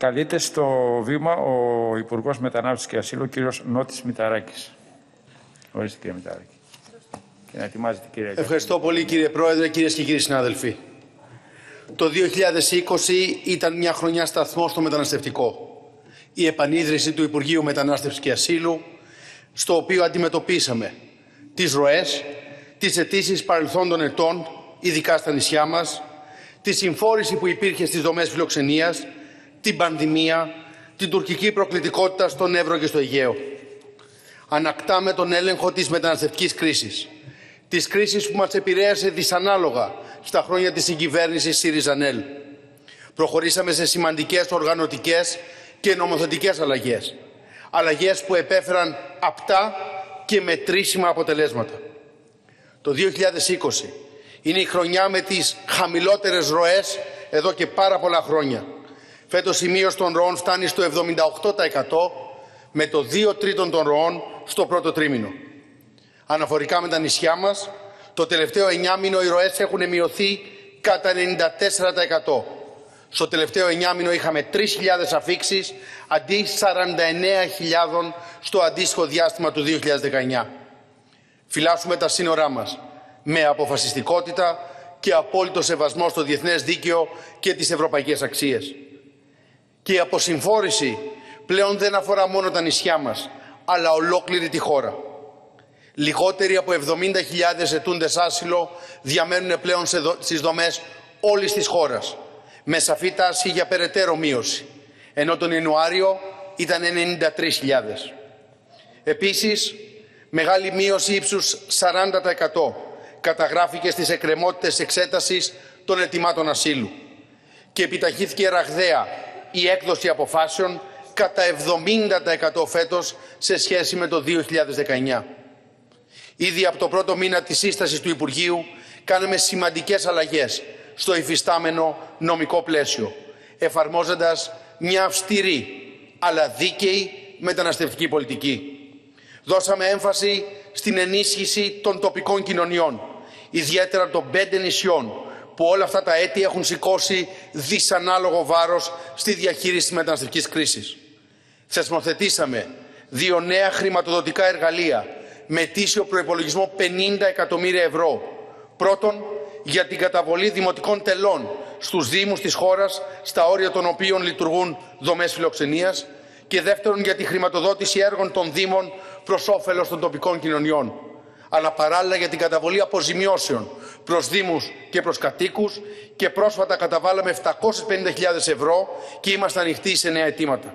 Καλείται στο βήμα ο Υπουργός Μετανάστευσης και Ασύλου, κύριος Νότης Μηταράκης. Ορίστε κύριε Μηταράκη. Και να ετοιμάζετε κύριε Ευχαριστώ πολύ κύριε Πρόεδρε, κυρίες και κύριοι συνάδελφοι. Το 2020 ήταν μια χρονιά σταθμό στο μεταναστευτικό. Η επανίδρυση του Υπουργείου Μετανάστευσης και Ασύλου, στο οποίο αντιμετωπίσαμε τις ροές, τις αιτήσεις παρελθόντων ετών, ειδικά στα νησιά μας, τη συμφόρηση που υπήρχε στις δομές φιλοξενίας, την πανδημία, την τουρκική προκλητικότητα στον Εύρο και στο Αιγαίο. Ανακτάμε τον έλεγχο της μεταναστευτικής κρίσης. Της κρίσης που μας επηρέασε δυσανάλογα στα χρόνια της συγκυβέρνησης ΣΥΡΙΖΑΝΕΛ. Προχωρήσαμε σε σημαντικές οργανωτικές και νομοθετικές αλλαγές. Αλλαγές που επέφεραν απτά και μετρήσιμα αποτελέσματα. Το 2020 είναι η χρονιά με τις χαμηλότερες ροές εδώ και πάρα πολλά χρόνια. Φέτος η μείωση των ροών φτάνει στο 78% με το 2 τρίτον των ροών στο πρώτο τρίμηνο. Αναφορικά με τα νησιά μας, το τελευταίο 9 μήνο οι ροές έχουν μειωθεί κατά 94%. Στο τελευταίο 9 μήνο είχαμε 3.000 αφήξεις αντί 49.000 στο αντίστοιχο διάστημα του 2019. Φυλάσσουμε τα σύνορά μας με αποφασιστικότητα και απόλυτο σεβασμό στο διεθνές δίκαιο και τις ευρωπαϊκές αξίες. Και η αποσυμφόρηση πλέον δεν αφορά μόνο τα νησιά μας, αλλά ολόκληρη τη χώρα. Λιγότεροι από 70.000 ετούντες άσυλο διαμένουν πλέον στις δομές όλης της χώρας, με σαφή τάση για περαιτέρω μείωση, ενώ τον Ιανουάριο ήταν 93.000. Επίσης, μεγάλη μείωση ύψους 40% καταγράφηκε στις εκκρεμότητες εξέτασης των ετοιμάτων ασύλου και επιταχύθηκε ραγδαία η έκδοση αποφάσεων κατά 70% φέτος σε σχέση με το 2019. Ήδη από το πρώτο μήνα της σύστασης του Υπουργείου κάναμε σημαντικές αλλαγές στο υφιστάμενο νομικό πλαίσιο, εφαρμόζοντας μια αυστηρή αλλά δίκαιη μεταναστευτική πολιτική. Δώσαμε έμφαση στην ενίσχυση των τοπικών κοινωνιών, ιδιαίτερα των πέντε νησιών, που όλα αυτά τα έτη έχουν σηκώσει δυσανάλογο βάρος στη διαχείριση της μεταναστευτικής κρίσης. Θεσμοθετήσαμε δύο νέα χρηματοδοτικά εργαλεία με τήσιο προϋπολογισμό 50 εκατομμύρια ευρώ. Πρώτον, για την καταβολή δημοτικών τελών στους Δήμους της χώρας, στα όρια των οποίων λειτουργούν δομές φιλοξενίας και δεύτερον για τη χρηματοδότηση έργων των Δήμων προς όφελος των τοπικών κοινωνιών αλλά παράλληλα για την καταβολή αποζημιώσεων προς Δήμους και προς κατοίκους και πρόσφατα καταβάλαμε 750.000 ευρώ και είμαστε ανοιχτοί σε νέα αιτήματα.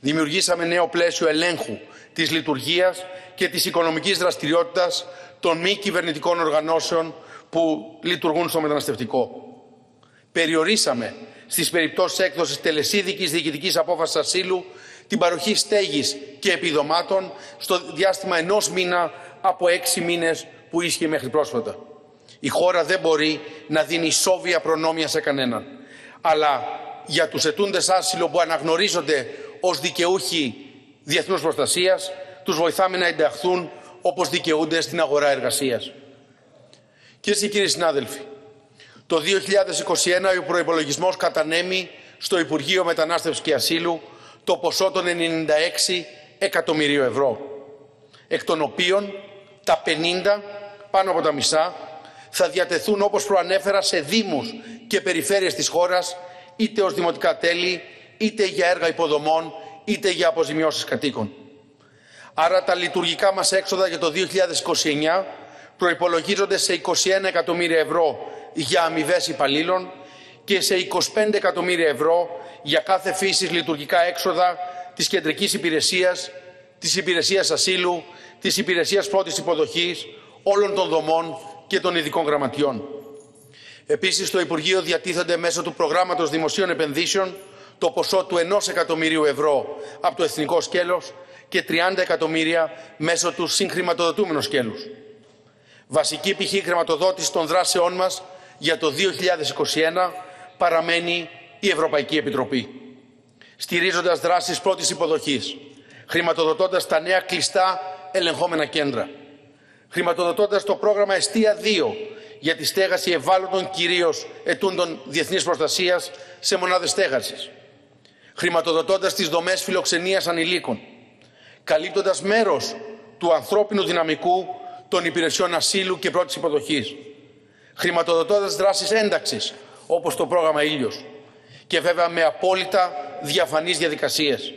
Δημιουργήσαμε νέο πλαίσιο ελέγχου της λειτουργίας και της οικονομικής δραστηριότητας των μη κυβερνητικών οργανώσεων που λειτουργούν στο μεταναστευτικό. Περιορίσαμε στις περιπτώσεις έκδοσης τελεσίδικης διοικητικής απόφασης ασύλου την παροχή στέγης και επιδομάτων στο διάστημα ενός μήνα από έξι μήνες που ίσχυε μέχρι πρόσφατα. Η χώρα δεν μπορεί να δίνει ισόβια προνόμια σε κανέναν. Αλλά για τους ετούντες άσυλο που αναγνωρίζονται ως δικαιούχοι διεθνούς προστασίας, τους βοηθάμε να ενταχθούν όπως δικαιούνται στην αγορά εργασίας. Κυρίες και κύριοι συνάδελφοι, το 2021 ο προϋπολογισμός κατανέμει στο Υπουργείο Μετανάστευσης και Ασύλου το ποσό των 96 εκατομμυρίων ευρώ, εκ των οποίων τα 50, πάνω από τα μισά, θα διατεθούν όπως προανέφερα σε δήμους και περιφέρειες της χώρας, είτε ως δημοτικά τέλη, είτε για έργα υποδομών, είτε για αποζημιώσεις κατοίκων. Άρα τα λειτουργικά μας έξοδα για το 2029 προϋπολογίζονται σε 21 εκατομμύρια ευρώ για αμοιβές υπαλλήλων και σε 25 εκατομμύρια ευρώ για κάθε φύσης λειτουργικά έξοδα της κεντρικής υπηρεσίας, της υπηρεσίας ασύλου της υπηρεσίας πρώτης υποδοχής, όλων των δομών και των ειδικών γραμματιών. Επίσης, στο Υπουργείο διατίθενται μέσω του Προγράμματος Δημοσίων Επενδύσεων το ποσό του 1 εκατομμυρίου ευρώ από το εθνικό σκέλος και 30 εκατομμύρια μέσω του συγχρηματοδοτούμενου σκέλους. Βασική πηχή χρηματοδότησης των δράσεών μας για το 2021 παραμένει η Ευρωπαϊκή Επιτροπή, στηρίζοντας δράσεις πρώτης υποδοχής, χρηματοδοτώντας τα νέα κλειστά ελεγχόμενα κέντρα, χρηματοδοτώντας το πρόγραμμα Εστία 2 για τη στέγαση ευάλωτων κυρίως ετούντων διεθνής προστασίας σε μονάδες στέγασης, χρηματοδοτώντας τις δομές φιλοξενίας ανηλίκων, καλύπτοντας μέρος του ανθρώπινου δυναμικού των υπηρεσιών ασύλου και πρώτης υποδοχής, χρηματοδοτώντας δράσεις ένταξης, όπως το πρόγραμμα Ήλιος, και βέβαια με απόλυτα διαφανείς διαδικασίες.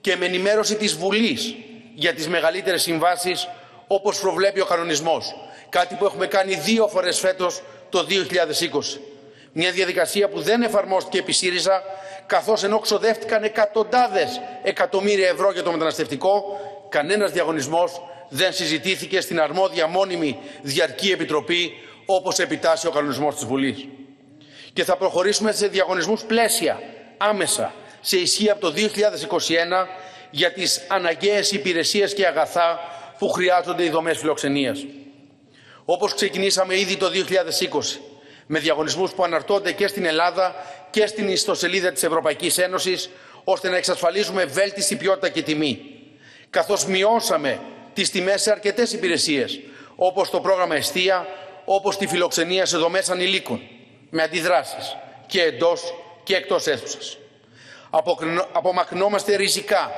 Και με ενημέρωση της Βουλής για τις μεγαλύτερες συμβάσεις όπως προβλέπει ο κανονισμός. Κάτι που έχουμε κάνει δύο φορές φέτος το 2020. Μια διαδικασία που δεν εφαρμόστηκε επί ΣΥΡΙΖΑ καθώς ενώ ξοδεύτηκαν εκατοντάδες εκατομμύρια ευρώ για το μεταναστευτικό, κανένας διαγωνισμός δεν συζητήθηκε στην αρμόδια μόνιμη διαρκή επιτροπή όπως επιτάσσει ο κανονισμός της Βουλής. Και θα προχωρήσουμε σε διαγωνισμούς πλαίσια άμεσα σε ισχύ από το 2021 για τις αναγκαίες υπηρεσίες και αγαθά που χρειάζονται οι δομές φιλοξενίας. Όπως ξεκινήσαμε ήδη το 2020 με διαγωνισμούς που αναρτώνται και στην Ελλάδα και στην ιστοσελίδα της Ευρωπαϊκής Ένωσης ώστε να εξασφαλίζουμε βέλτιστη ποιότητα και τιμή. Καθώς μειώσαμε τις τιμές σε αρκετές υπηρεσίες όπως το πρόγραμμα Εστία, όπως τη φιλοξενία σε δομές ανηλίκων με αντιδράσεις και εντός και εκτός αίθουσας. Απομακρυνόμαστε ριζικά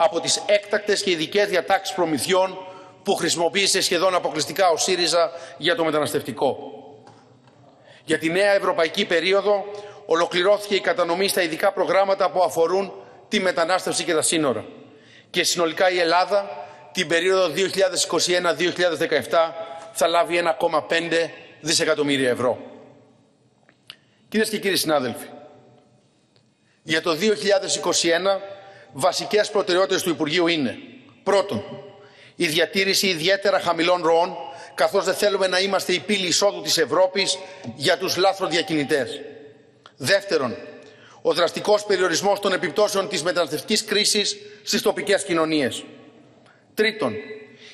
από τις έκτακτες και ειδικές διατάξεις προμηθειών που χρησιμοποίησε σχεδόν αποκλειστικά ο ΣΥΡΙΖΑ για το μεταναστευτικό. Για τη νέα ευρωπαϊκή περίοδο ολοκληρώθηκε η κατανομή στα ειδικά προγράμματα που αφορούν τη μετανάστευση και τα σύνορα. Και συνολικά η Ελλάδα την περίοδο 2021-2017 θα λάβει 1,5 δισεκατομμύρια ευρώ. Κυρίες και κύριοι συνάδελφοι, για το 2021 βασικές προτεραιότητες του Υπουργείου είναι πρώτον, η διατήρηση ιδιαίτερα χαμηλών ροών καθώς δεν θέλουμε να είμαστε η πύλη εισόδου της Ευρώπης για τους λάθροδιακινητές. Δεύτερον, ο δραστικός περιορισμός των επιπτώσεων της μεταναστευτικής κρίσης στις τοπικές κοινωνίες. Τρίτον,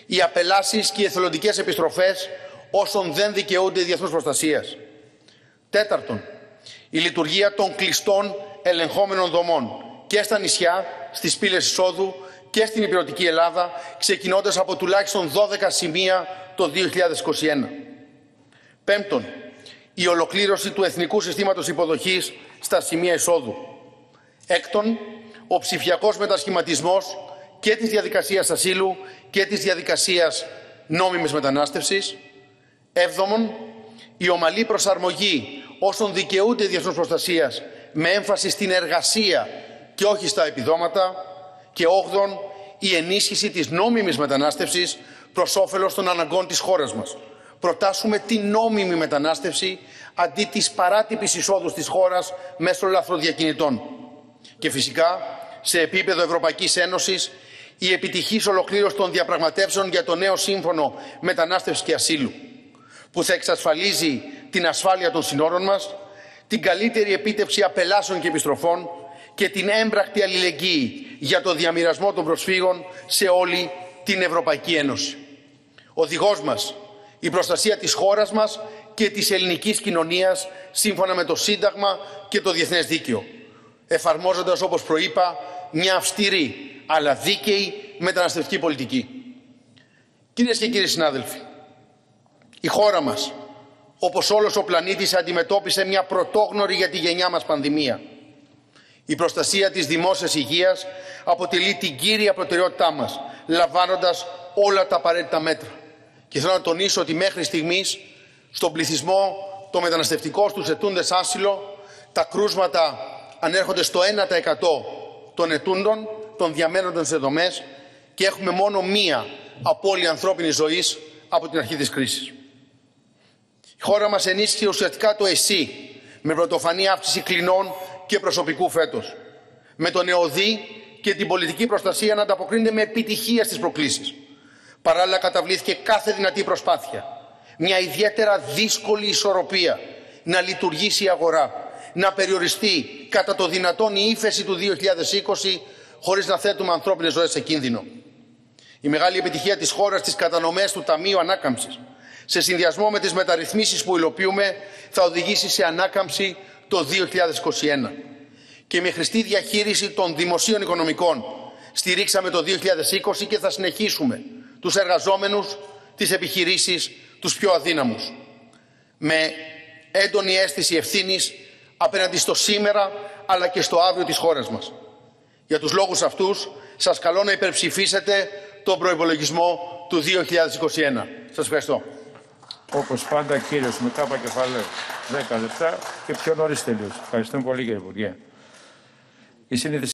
οι απελάσεις και οι εθελοντικές επιστροφές όσων δεν δικαιούνται διεθνούς προστασίας. Τέταρτον, η λειτουργία των κλειστών ελεγχόμενων δομών και στα νησιά, στις πύλες εισόδου και στην υπηρετική Ελλάδα, ξεκινώντας από τουλάχιστον 12 σημεία το 2021. Πέμπτον, η ολοκλήρωση του Εθνικού Συστήματος Υποδοχής στα σημεία εισόδου. Έκτον, ο ψηφιακός μετασχηματισμός και της διαδικασίας ασύλου και της διαδικασίας νόμιμης μετανάστευσης. Έβδομον, η ομαλή προσαρμογή όσων δικαιούνται διεθνούς προστασίας με έμφαση στην εργασία και όχι στα επιδόματα. Και όγδον, η ενίσχυση της νόμιμης μετανάστευσης προς όφελος των αναγκών της χώρας μας. Προτάσουμε την νόμιμη μετανάστευση αντί της παράτυπης εισόδου της χώρας μέσω λαθροδιακινητών. Και φυσικά, σε επίπεδο Ευρωπαϊκής Ένωσης, η επιτυχής ολοκλήρωση των διαπραγματεύσεων για το νέο σύμφωνο μετανάστευσης και ασύλου, που θα εξασφαλίζει την ασφάλεια των συνόρων μας, την καλύτερη επίτευξη απελάσεων και επιστροφών και την έμπρακτη αλληλεγγύη για το διαμοιρασμό των προσφύγων σε όλη την Ευρωπαϊκή Ένωση. Οδηγός μας, η προστασία της χώρας μας και της ελληνικής κοινωνίας σύμφωνα με το Σύνταγμα και το Διεθνές Δίκαιο, εφαρμόζοντας όπως προείπα μια αυστηρή αλλά δίκαιη μεταναστευτική πολιτική. Κυρίες και κύριοι συνάδελφοι, η χώρα μας όπως όλος ο πλανήτης αντιμετώπισε μια πρωτόγνωρη για τη γενιά μας πανδημία. Η προστασία της δημόσιας υγείας αποτελεί την κύρια προτεραιότητά μας, λαμβάνοντας όλα τα απαραίτητα μέτρα. Και θέλω να τονίσω ότι μέχρι στιγμής στον πληθυσμό το μεταναστευτικό στους ετούντες άσυλο τα κρούσματα ανέρχονται στο 1% των ετούντων, των διαμένοντων σε δομές και έχουμε μόνο μία απώλεια ανθρώπινης ζωής από την αρχή της κρίσης. Η χώρα μας ενίσχυσε ουσιαστικά το ΕΣΥ με πρωτοφανή αύξηση κλινών και προσωπικού φέτος. Με τον ΕΟΔΗ και την πολιτική προστασία να ανταποκρίνεται με επιτυχία στις προκλήσεις. Παράλληλα καταβλήθηκε κάθε δυνατή προσπάθεια. Μια ιδιαίτερα δύσκολη ισορροπία να λειτουργήσει η αγορά, να περιοριστεί κατά το δυνατόν η ύφεση του 2020 χωρίς να θέτουμε ανθρώπινες ζωές σε κίνδυνο. Η μεγάλη επιτυχία της χώρας στις κατανομές του Ταμείου Ανάκαμψης σε συνδυασμό με τις μεταρρυθμίσεις που υλοποιούμε θα οδηγήσει σε ανάκαμψη το 2021. Και με χρηστή διαχείριση των δημοσίων οικονομικών στηρίξαμε το 2020 και θα συνεχίσουμε τους εργαζόμενους, τις επιχειρήσεις, τους πιο αδύναμους. Με έντονη αίσθηση ευθύνης απέναντι στο σήμερα αλλά και στο αύριο της χώρας μας. Για τους λόγους αυτούς, σας καλώ να υπερψηφίσετε τον προϋπολογισμό του 2021. Σας ευχαριστώ. Όπως πάντα, κύριος με κάπα κεφαλαίο. 10 λεπτά και πιο νωρίς τελείωσε. Ευχαριστούμε πολύ, κύριε Υπουργέ. Η συνήθιση